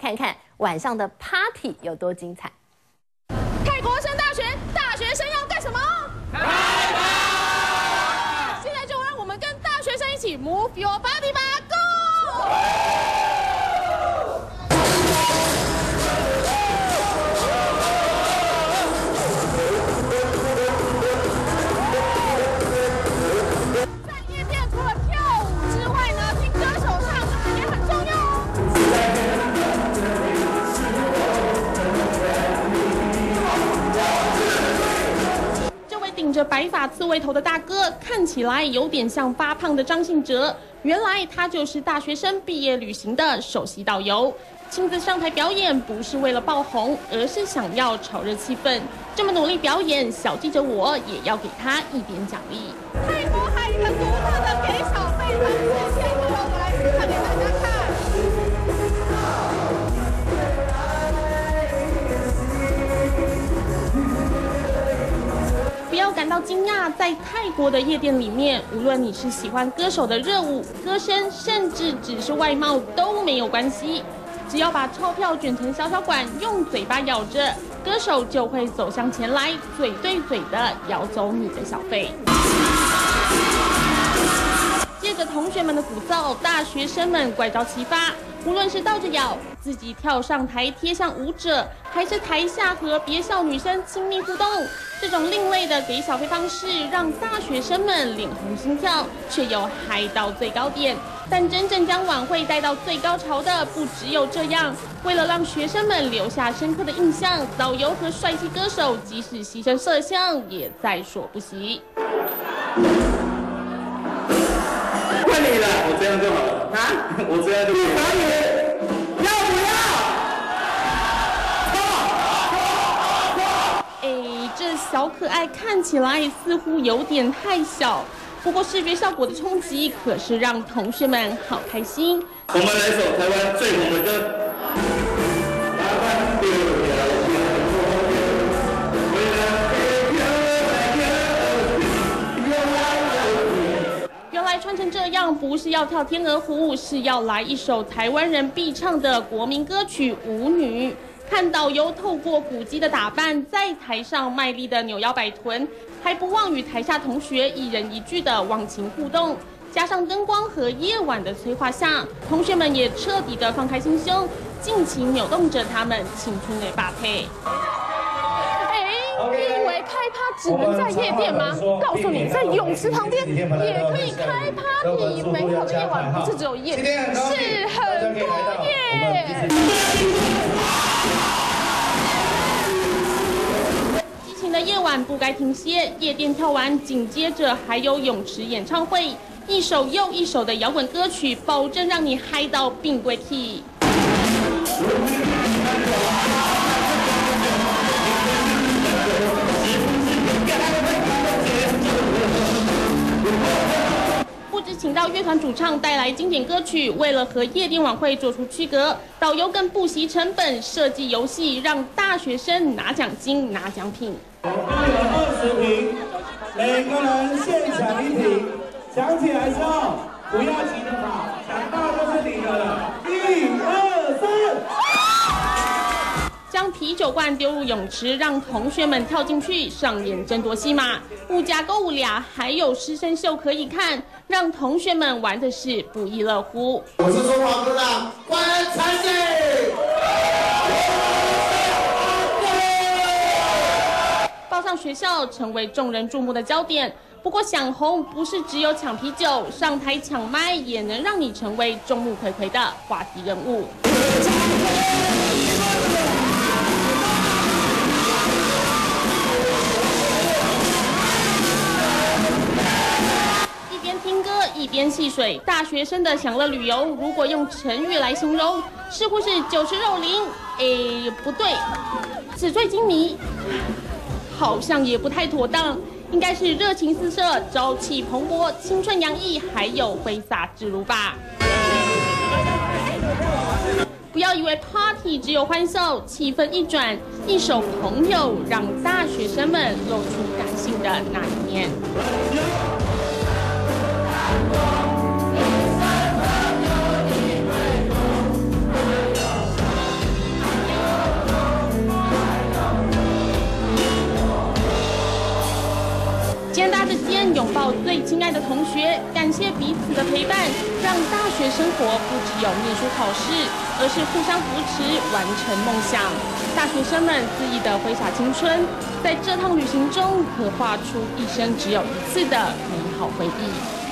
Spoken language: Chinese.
看看晚上的 party 有多精彩。泰国升大学，大学生要干什么？开趴！现在就让我们跟大学生一起 move your body 吧白发刺猬头的大哥，看起来有点像发胖的张信哲。原来他就是大学生毕业旅行的首席导游，亲自上台表演不是为了爆红，而是想要炒热气氛。这么努力表演，小记者我也要给他一点奖励。太多还有一个独特的给小贝谢谢到惊讶，在泰国的夜店里面，无论你是喜欢歌手的热舞、歌声，甚至只是外貌都没有关系。只要把钞票卷成小小管，用嘴巴咬着，歌手就会走向前来，嘴对嘴的咬走你的小费。同学们的鼓噪，大学生们怪招齐发。无论是倒着咬，自己跳上台贴向舞者，还是台下和别校女生亲密互动，这种另类的给小费方式，让大学生们脸红心跳，却又嗨到最高点。但真正将晚会带到最高潮的，不只有这样。为了让学生们留下深刻的印象，导游和帅气歌手即使牺牲摄像，也在所不惜。这样就好了啊！我这样就可以。要不要？哎，这小可爱看起来似乎有点太小，不过视觉效果的冲击可是让同学们好开心。我们来首台湾最红的歌。成这样不是要跳天鹅湖，是要来一首台湾人必唱的国民歌曲《舞女》。看导游透过古迹的打扮，在台上卖力的扭腰摆臀，还不忘与台下同学一人一句的忘情互动。加上灯光和夜晚的催化下，同学们也彻底的放开心胸，尽情扭动着他们青春的搭配。开趴只能在夜店吗？告诉你，在泳池旁边也可以开 party。美好的夜晚不是只有夜，是很多夜。激情的夜晚不该停歇，夜店跳完，紧接着还有泳池演唱会，一首又一首的摇滚歌曲，保证让你嗨到病归体。是请到乐团主唱带来经典歌曲，为了和夜店晚会做出区隔，导游更不惜成本设计游戏，让大学生拿奖金、拿奖品。一有二十瓶，每个人现抢一瓶，抢起来之后不要急着跑，抢到就是你的了。啤酒罐丢入泳池，让同学们跳进去上演争夺戏码。物价购物俩，还有师生秀可以看，让同学们玩的是不亦乐乎。我是中华科大关才姐。报上学校，成为众人注目的焦点。不过想红不是只有抢啤酒，上台抢麦也能让你成为众目睽睽的话题人物。一边听歌一边戏水，大学生的享乐旅游，如果用成语来形容，似乎是酒池肉林。诶，不对，纸醉金迷，好像也不太妥当，应该是热情四射、朝气蓬勃、青春洋溢，还有挥洒自如吧。不要以为 party 只有欢笑，气氛一转，一首朋友让大学生们露出感性的那一间搭着肩拥抱最亲爱的同学，感谢彼此的陪伴，让大学生活不只有念书考试。而是互相扶持，完成梦想。大学生们恣意的挥洒青春，在这趟旅行中，刻画出一生只有一次的美好回忆。